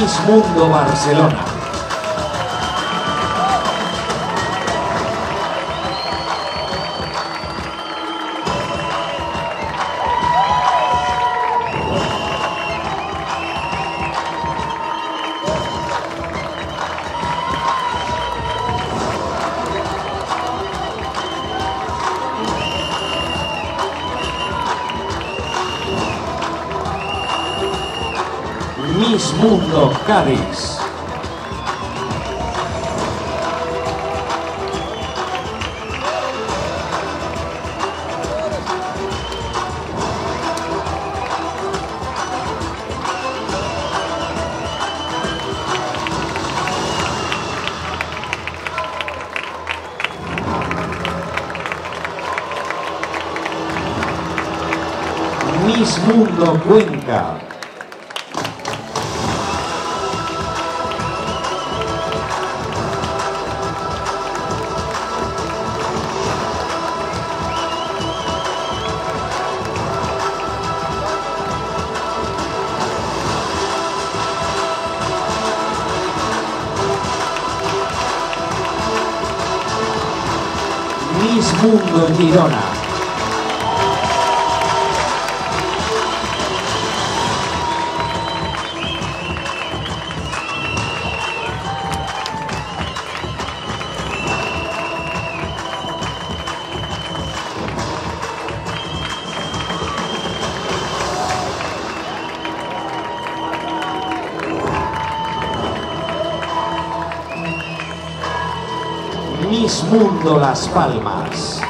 Miss Mundo Barcelona. Miss Mundo Cádiz. Miss Mundo Cuenca. Miss Mundo Girona. Miss Mundo Las Palmas.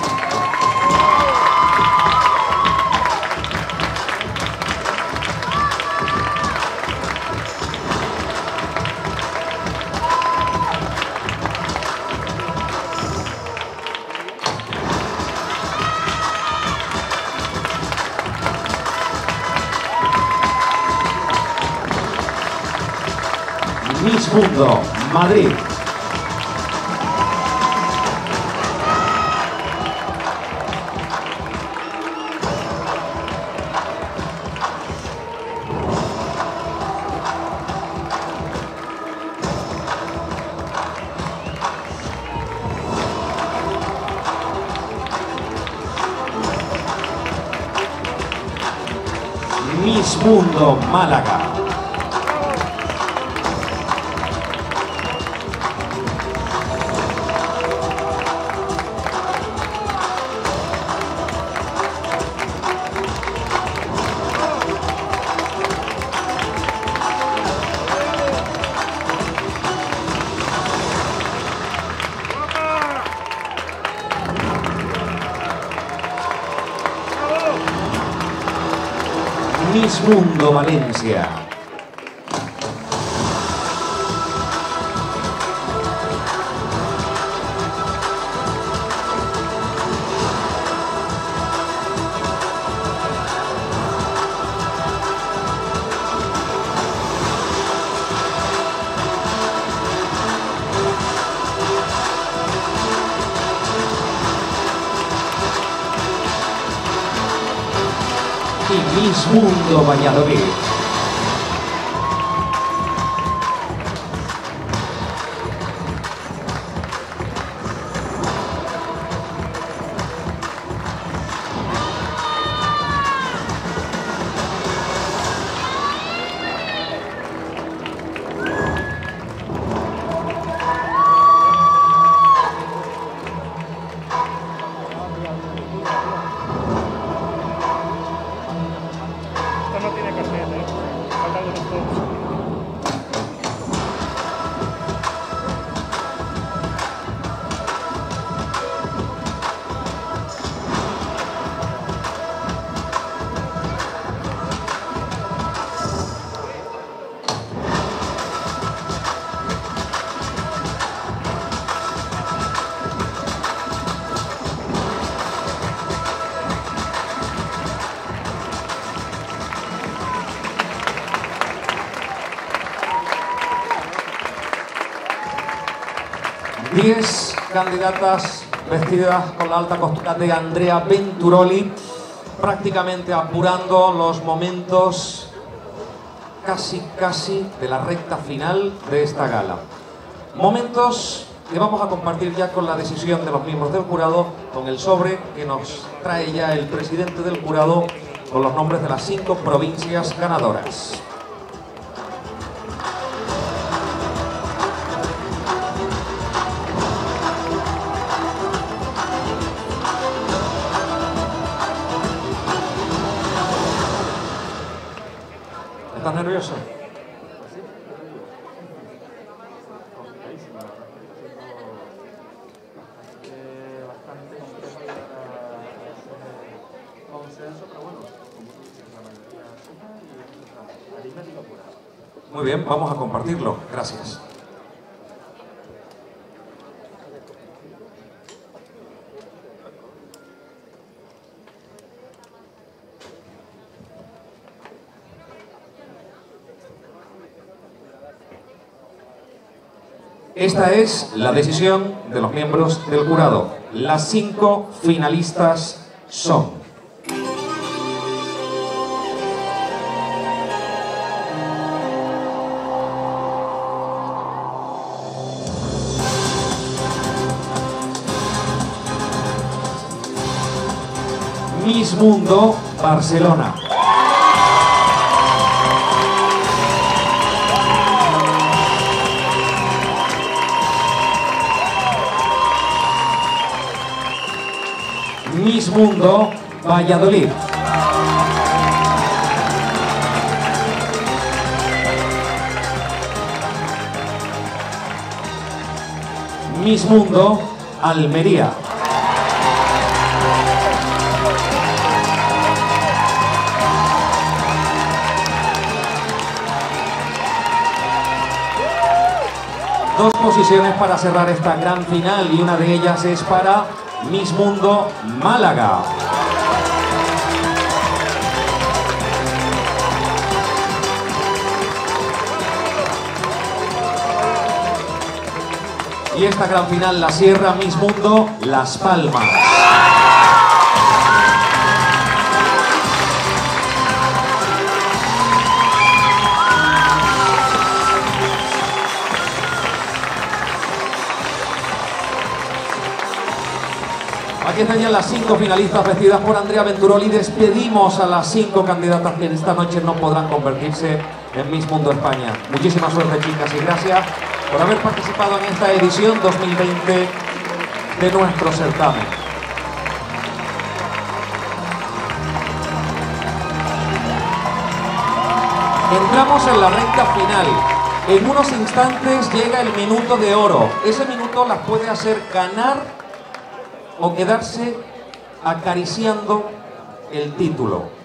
Miss Mundo Madrid. Mundo Málaga. Miss Mundo Valencia. Mundo Valladolid. Thank you. 10 candidatas vestidas con la alta costura de Andrea Venturoli, prácticamente apurando los momentos casi, casi de la recta final de esta gala. Momentos que vamos a compartir ya con la decisión de los miembros del jurado, con el sobre que nos trae ya el presidente del jurado con los nombres de las cinco provincias ganadoras. Nervioso? Muy bien, vamos a compartirlo. Gracias. Esta es la decisión de los miembros del jurado. Las cinco finalistas son... Miss Mundo Barcelona. Miss Mundo Valladolid. Miss Mundo Almería. Dos posiciones para cerrar esta gran final y una de ellas es para Miss Mundo Málaga. Y esta gran final la cierra Miss Mundo Las Palmas. Están ya las cinco finalistas vestidas por Andrea Venturoli. Despedimos a las cinco candidatas que esta noche no podrán convertirse en Miss Mundo España. Muchísima suerte, chicas, y gracias por haber participado en esta edición 2020 de nuestro certamen. Entramos en la recta final. En unos instantes llega el minuto de oro. Ese minuto las puede hacer ganar o quedarse acariciando el título.